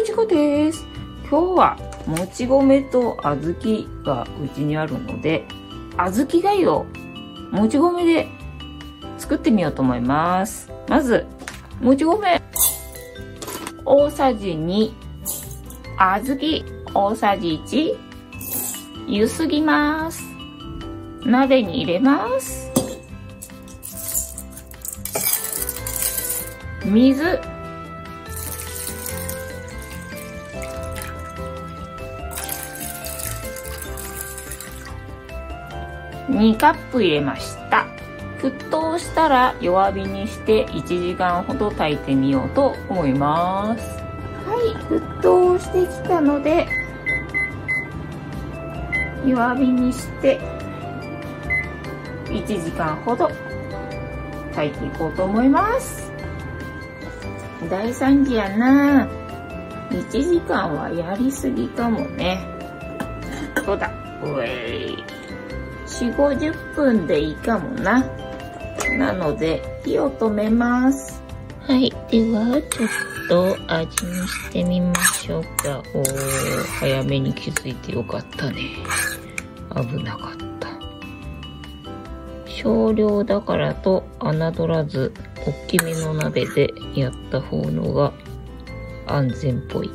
いちごです。今日はもち米と小豆がうちにあるので、小豆がゆをもち米で作ってみようと思います。まず、もち米大さじ2、小豆大さじ1、ゆすぎます。鍋に入れます。水2カップ入れました。沸騰したら弱火にして1時間ほど炊いてみようと思います。はい沸騰してきたので弱火にして1時間ほど炊いていこうと思います。大惨事やな1時間はやりすぎかもね。そうだ。うえい4 5 0分でいいかもな。なので火を止めます。はい。ではちょっと味見してみましょうか。おー早めに気づいてよかったね。危なかった。少量だからと侮らず大きめの鍋でやった方のが安全っぽい。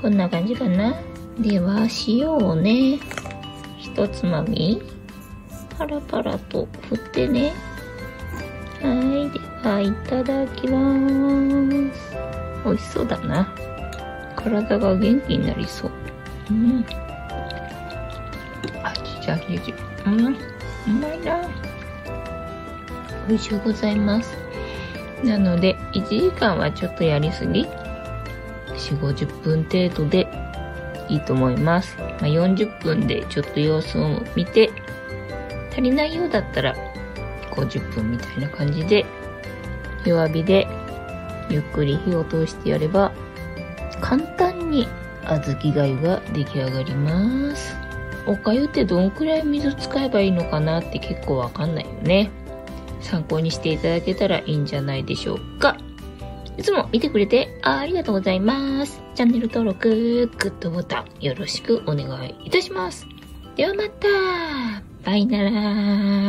こんな感じかな。では塩をね。一つまみ。パラパラと振ってね。はい。ではいただきます。美味しそうだな。体が元気になりそう。うん。あちじゃじじうん。うまいな。美味しゅうございます。なので1時間はちょっとやりすぎ4 5 0分程度でいいと思います、まあ、40分でちょっと様子を見て足りないようだったら50分みたいな感じで弱火でゆっくり火を通してやれば簡単に小豆がゆが出来上がります。おかゆってどんくらい水使えばいいのかなって結構わかんないよね。参考にしていただけたらいいんじゃないでしょうかいつも見てくれてありがとうございます。チャンネル登録、グッドボタンよろしくお願いいたします。ではまたバイなら